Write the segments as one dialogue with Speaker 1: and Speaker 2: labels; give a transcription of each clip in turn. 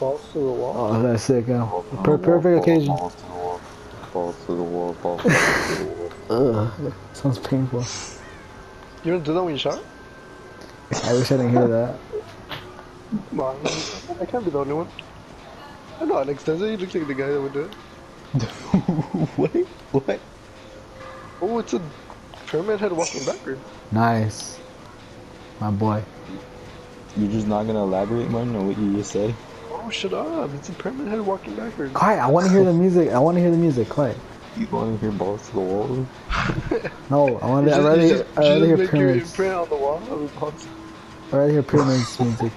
Speaker 1: Balls to the wall.
Speaker 2: Oh, that's sick. Yeah.
Speaker 3: Balls
Speaker 2: Per-
Speaker 3: wall,
Speaker 2: perfect
Speaker 3: balls-
Speaker 2: occasion.
Speaker 3: Balls to the wall. Balls to the wall. Balls to the wall.
Speaker 2: Ugh, sounds painful.
Speaker 1: You don't do that when you shot?
Speaker 2: I wish I didn't hear that.
Speaker 1: Come on. I can't be the only one. I know Alex does it. He looks like the guy that would do it.
Speaker 3: what? What?
Speaker 1: Oh, it's a pyramid head walking backwards.
Speaker 2: Nice, my boy.
Speaker 3: You're just not gonna elaborate, Martin, on what you just said?
Speaker 1: Oh, shut up. It's a pyramid head walking backwards.
Speaker 2: Quiet. I want to hear the music. I want to hear the music. Quiet.
Speaker 3: You want to hear balls to the wall?
Speaker 2: No, I want
Speaker 1: You
Speaker 2: to. I
Speaker 1: just-
Speaker 2: rather hear.
Speaker 1: just-
Speaker 2: I
Speaker 1: you
Speaker 2: rather
Speaker 1: just
Speaker 2: hear
Speaker 1: make your
Speaker 2: pyramids.
Speaker 1: imprint on the wall of the
Speaker 2: rather hear pyramids music.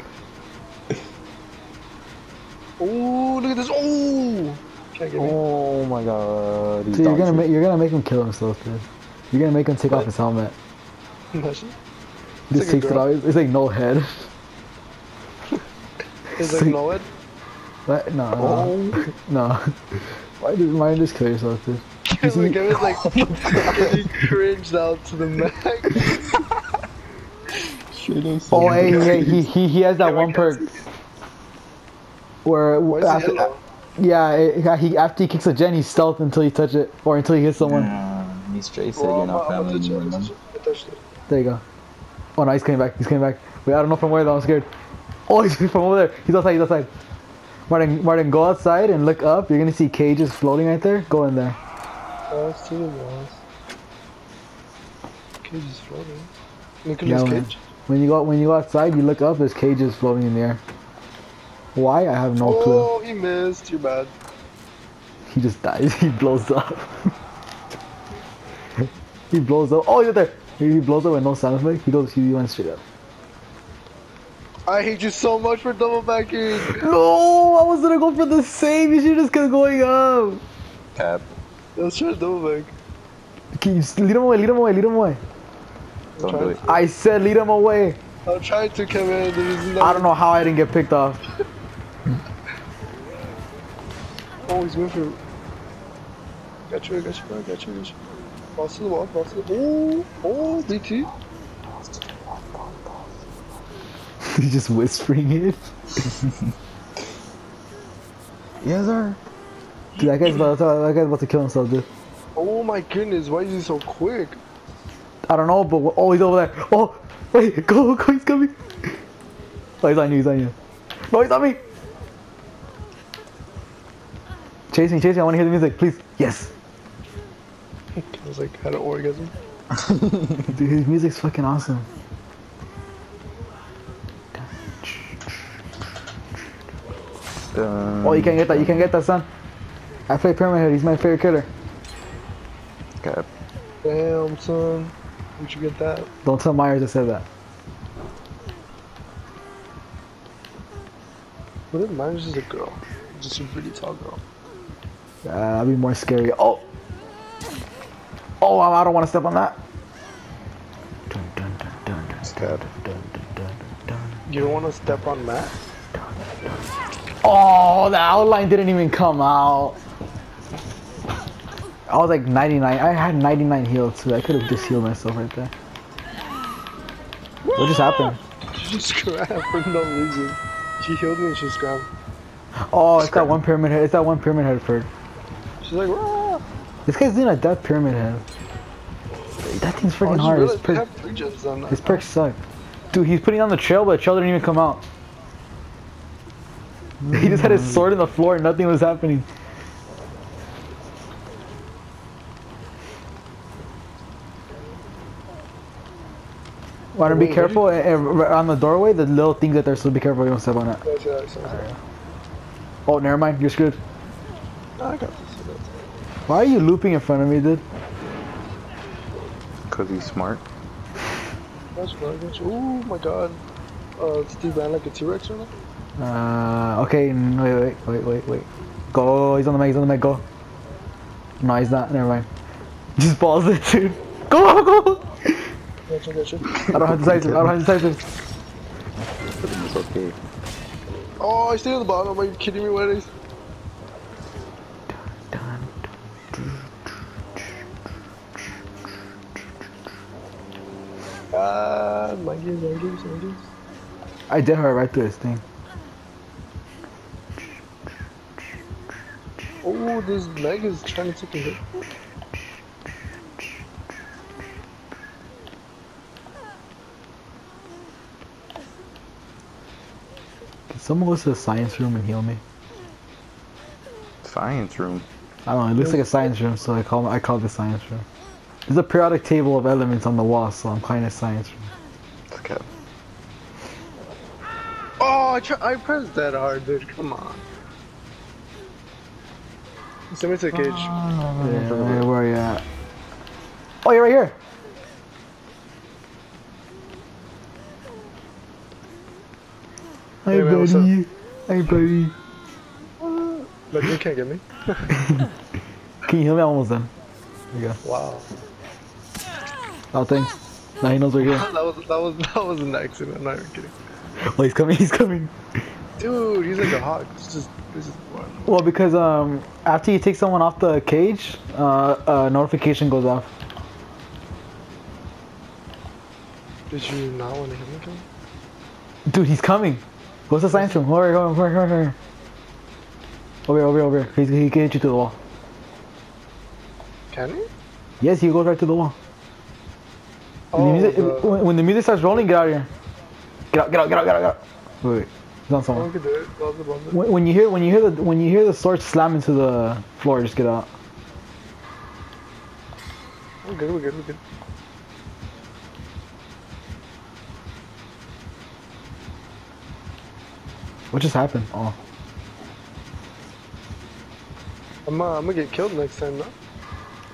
Speaker 1: Oh, look at this. Oh! Can't me.
Speaker 3: Oh my god. He's
Speaker 2: So you're gonna make. You're gonna make him kill himself, dude. You're gonna make him take off his helmet.
Speaker 1: Imagine.
Speaker 2: He
Speaker 1: It's
Speaker 2: just
Speaker 1: like
Speaker 2: takes it
Speaker 1: girl.
Speaker 2: off. It's like no head.
Speaker 1: It's like
Speaker 2: See-
Speaker 1: Noed.
Speaker 2: What? No, no,
Speaker 3: Oh.
Speaker 2: no. Why did why just kill yourself, dude?
Speaker 1: Like, I was like getting cringed out to the max.
Speaker 3: Straight up
Speaker 2: Oh,
Speaker 3: saying-
Speaker 2: hey, he, he, he, he has that
Speaker 1: Yeah,
Speaker 2: one perk where
Speaker 1: Why
Speaker 2: after,
Speaker 1: yellow?
Speaker 2: Uh, yeah, it, yeah, he after he kicks a gen, he stealth until you touch it or until he hits someone.
Speaker 3: Nah, he straight said
Speaker 1: Well,
Speaker 3: you're
Speaker 1: I'm
Speaker 3: not family
Speaker 1: touch it.
Speaker 3: anymore,
Speaker 1: I
Speaker 3: man.
Speaker 1: it. I touched it.
Speaker 2: There you go. Oh no, he's coming back. He's coming back. Wait, I don't know from where though. I'm scared. Oh, he's from over there. He's outside. He's outside. Martin, Martin, go outside and look up. You're gonna see cages floating right there. Go in there.
Speaker 1: Oh, Balls to the walls. Cage is floating. Look at
Speaker 2: Yeah,
Speaker 1: this
Speaker 2: man.
Speaker 1: cage.
Speaker 2: When you go when you go outside, you look up. There's cages floating in the air. Why? I have no clue.
Speaker 1: Oh, he missed. You're bad.
Speaker 2: He just dies. He blows up. he blows up. Oh, he's there. He blows up with no sound effect. He goes. He went straight up.
Speaker 1: I hate you so much for double backing.
Speaker 2: No, I was gonna go for the same. You should just kept going up.
Speaker 3: Cap.
Speaker 1: Let's try to double back.
Speaker 2: Can you lead him away? Lead him away. Lead him away.
Speaker 3: Don't do it.
Speaker 2: I said lead him away.
Speaker 1: I'm trying to, Kevin. There's no...
Speaker 2: I don't know how I didn't get picked off.
Speaker 1: Oh, he's going for. Got you, got you. Got you, got you. Balls to the wall, balls to the Oh, oh, DT.
Speaker 2: He's just whispering it.
Speaker 3: Yes, sir.
Speaker 2: Dude, that guy's about to, that guy's about to kill himself, dude.
Speaker 1: Oh my goodness, why is he so quick?
Speaker 2: I don't know, but oh, he's over there. Oh, wait, go, go, he's coming. Oh, he's on you, he's on you. No, he's on me. Chase me, chase me. I want to hear the music, please. Yes.
Speaker 1: I was like, had an orgasm.
Speaker 2: Dude, his music's fucking awesome.
Speaker 3: Um,
Speaker 2: Oh, you can't get that. You can't get that, son. I play Pyramid Head. He's my favorite killer.
Speaker 3: Cap.
Speaker 1: Damn, son. Where'd you get that?
Speaker 2: Don't tell Myers I said that.
Speaker 1: What if mine is a girl? Just a pretty tall girl.
Speaker 2: Uh, that'd be more scary. Oh. Oh, I I don't want to step on that. Dun, dun, dun, dun, dun,
Speaker 3: Cap.
Speaker 2: dun, dun, dun, dun.
Speaker 1: You don't want to step on Matt?
Speaker 2: Oh, the outline didn't even come out. I was like 99. I had 99 healed, too. I could have just healed myself right there. What just happened?
Speaker 1: She just grabbed for no reason. She healed me and she just grabbed.
Speaker 2: Oh, it's that one pyramid head. It's that one pyramid head for.
Speaker 1: She's like, Rah!
Speaker 2: This guy's doing a death pyramid head. That thing's
Speaker 1: Oh,
Speaker 2: freaking
Speaker 1: just
Speaker 2: hard. His,
Speaker 1: realized we
Speaker 2: perk,
Speaker 1: have three gens on
Speaker 2: his perks suck. Dude, he's putting on the trail, but the trail didn't even come out. He just had his sword in the floor and nothing was happening. Want to be careful eh, eh, on the doorway, the little things that there, so be careful you don't step on it. Oh, never mind, you're screwed.
Speaker 1: I got this. I got this.
Speaker 2: Why are you looping in front of me, dude?
Speaker 3: Cause he's smart.
Speaker 1: That's right, Oh my god. Uh, Steve ran like a T-Rex or something?
Speaker 2: Uh, okay, wait, wait, wait, wait, wait. Go, he's on the mic, he's on the mic, go. No, he's not, never mind. Just pause it, dude. Go, go!
Speaker 1: Gotcha, gotcha.
Speaker 2: I don't have decisive, I don't have decisive.
Speaker 3: But it's okay.
Speaker 1: Oh, I stayed on the bottom. Are you kidding me? What is? Ah, my games, my games, my games.
Speaker 2: I did her right through his thing.
Speaker 1: Oh, this Meg is trying to take a hit.
Speaker 2: Can someone go to the science room and heal me?
Speaker 3: Science room.
Speaker 2: I don't know. It looks like a science room, so I call I call it the science room. There's a periodic table of elements on the wall, so I'm calling it science room.
Speaker 3: Okay.
Speaker 1: Oh, I, I pressed that hard, dude. Come on. Send me to the cage.
Speaker 2: Ah, yeah, where, where are you at? Oh, you're right here. Hi,
Speaker 1: Hey, man, what's
Speaker 2: buddy. Hi, buddy.
Speaker 1: But you can't get me.
Speaker 2: Can you heal me? I'm almost done. There you go.
Speaker 1: Wow.
Speaker 2: Oh, thanks. Now he knows we're here.
Speaker 1: that was that was that was an accident. I'm not even kidding.
Speaker 2: Oh, he's coming. He's coming.
Speaker 1: Dude, he's like a hawk. It's just this is what.
Speaker 2: Well, because um, after you take someone off the cage, uh, a notification goes off.
Speaker 1: Did you not want to hit?
Speaker 2: Dude, he's coming. What's the science room? Hurry, hurry, hurry, hurry, hurry. Over here, over here, over here. He's, he can hit you to the wall.
Speaker 1: Can he?
Speaker 2: Yes, he goes right to the wall. When,
Speaker 1: Oh,
Speaker 2: the music,
Speaker 1: the-
Speaker 2: when, when the music starts rolling, get out of here. Get out, get out, get out, get out, get out. Wait, wait. He's on
Speaker 1: Oh,
Speaker 2: someone.
Speaker 1: can do it. Buzz it, buzz it.
Speaker 2: When, when you hear when you hear the when you hear the sword slam into the floor, just get out.
Speaker 1: We're good, we're good, we're good.
Speaker 2: What just happened? Oh,
Speaker 1: I'm, uh, I'm gonna get killed next time, no?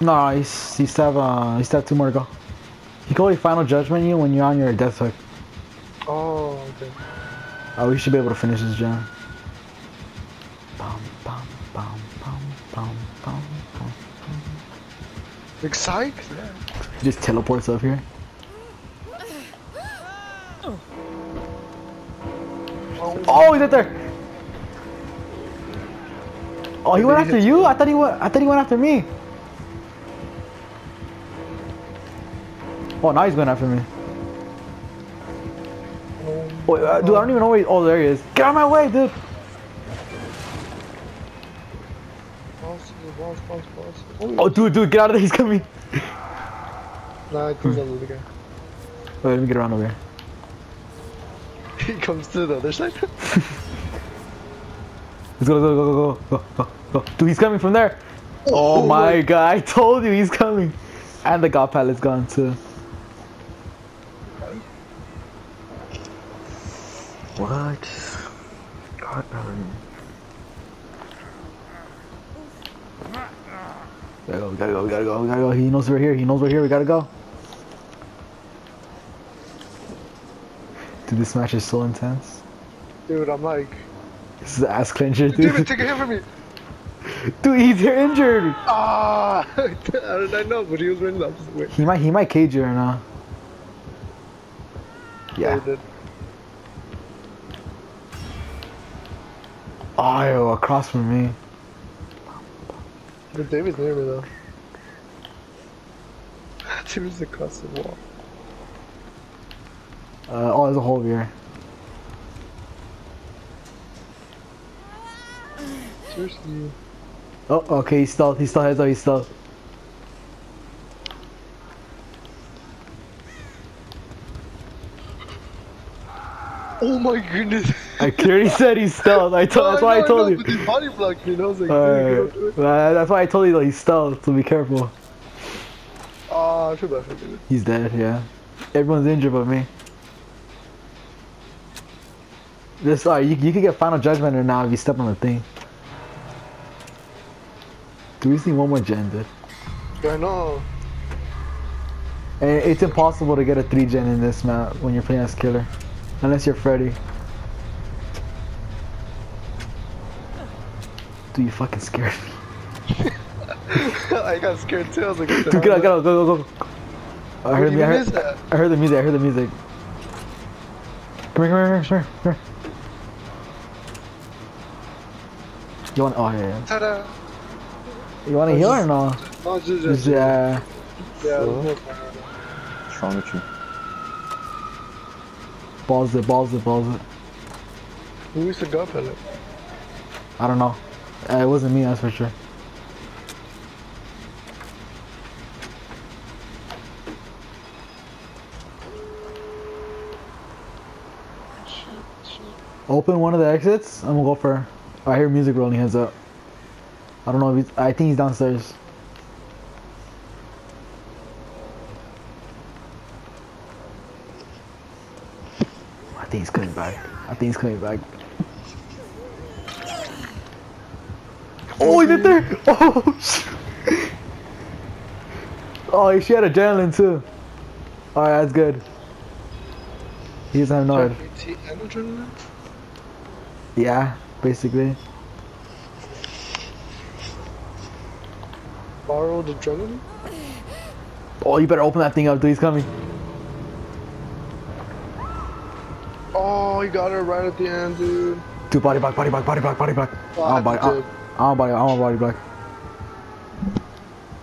Speaker 2: no, he's he still have uh he still have two more to go. He can only final judgment you when you're on your death hook.
Speaker 1: Oh, okay.
Speaker 2: Oh, we should be able to finish this jam.
Speaker 1: Big psych? Yeah.
Speaker 2: He just teleports up here.
Speaker 1: Oh,
Speaker 2: Oh, he's right there. Oh, he went after you? I thought he went. I thought he went after me. Oh, now he's going after me.
Speaker 1: Oh,
Speaker 2: Oh, uh, dude, I don't even know where. He, oh, there he is. Get out of my way, dude.
Speaker 1: Oh,
Speaker 2: Oh, dude, dude, get out of there. He's coming.
Speaker 1: Nah, I think that's the guy.
Speaker 2: Wait, let me get around over here.
Speaker 1: He comes to the other side.
Speaker 2: Let's go, go, go, go, go, go, go, go. Dude, he's coming from there. Oh, my god, I told you he's coming. And the god pallet's gone too.
Speaker 3: What? God, um,
Speaker 2: Gotta go, we gotta go, we gotta go, we gotta go. He knows we're here, he knows we're here, we gotta go. Dude, this match is so intense.
Speaker 1: Dude, I'm like,
Speaker 2: This is ass clencher,
Speaker 1: dude,
Speaker 2: dude.
Speaker 1: take a hit from me.
Speaker 2: Dude, he's injured.
Speaker 1: Ah, how did I know? But he was running the opposite way.
Speaker 2: He might, he might cage you or not. Yeah. Oh, across from me.
Speaker 1: But David's near me though. David's across the wall.
Speaker 2: Uh, oh, there's a hole over here.
Speaker 1: Seriously.
Speaker 2: Oh, okay, he's stealth, he's stealth, heads up, he's stealth.
Speaker 1: Oh my goodness.
Speaker 2: I clearly said he's stealth. I told, that's why I
Speaker 1: know,
Speaker 2: told
Speaker 1: know,
Speaker 2: you.
Speaker 1: But body blocked me and I was like, dude,
Speaker 2: Alright,
Speaker 1: don't it.
Speaker 2: uh, that's why I told you that he's stealth, so be careful.
Speaker 1: I feel bad for David.
Speaker 2: He's dead, yeah. Everyone's injured but me. This, alright, you, you could get final judgment or now if you step on the thing. Do we see one more gen, dude?
Speaker 1: I know.
Speaker 2: And it's impossible to get a 3 gen in this map when you're playing as killer. Unless you're Freddy. Dude, you fucking scared me.
Speaker 1: I got scared too. I was like,
Speaker 2: Dude, get out, get out, go, go, go. I heard, the, I, heard. I heard the music, I heard the music. Come here, come here, come here, come here. You want, oh yeah, yeah.
Speaker 1: Ta-da.
Speaker 2: You want to
Speaker 1: I
Speaker 2: heal
Speaker 1: just-
Speaker 2: or no?
Speaker 1: No, just,
Speaker 2: Just,
Speaker 1: just, uh,
Speaker 2: yeah.
Speaker 1: yeah.
Speaker 3: So?
Speaker 1: it's
Speaker 3: what's wrong with you?
Speaker 2: Balls it, balls it, balls it.
Speaker 1: Who is the to go pallet?
Speaker 2: I don't know. Uh, it wasn't me, that's for sure. Open one of the exits. I'm gonna go for. I hear music rolling. Heads up. I don't know if he's. I think he's downstairs. I think he's coming back. I think he's coming back. Oh, he's in there! Oh, oh, she had adrenaline too. Alright, that's good. He doesn't have
Speaker 1: adrenaline?
Speaker 2: Yeah, basically.
Speaker 1: Borrowed adrenaline?
Speaker 2: Oh, you better open that thing up, dude. He's coming.
Speaker 1: Oh, he got her right at the end, dude.
Speaker 2: Dude, body block, body block, body block, body block.
Speaker 1: Oh,
Speaker 2: I'm body, oh.
Speaker 1: he
Speaker 2: I'm. I'm body, I'm a body block.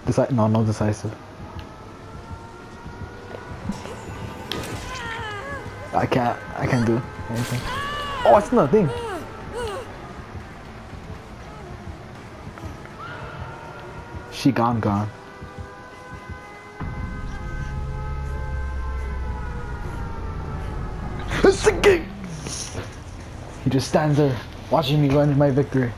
Speaker 2: Deci- no, no decisive. I can't, I can't do anything. Oh, it's another thing. She gone, gone. It's the game. He just stands there, watching me run my victory.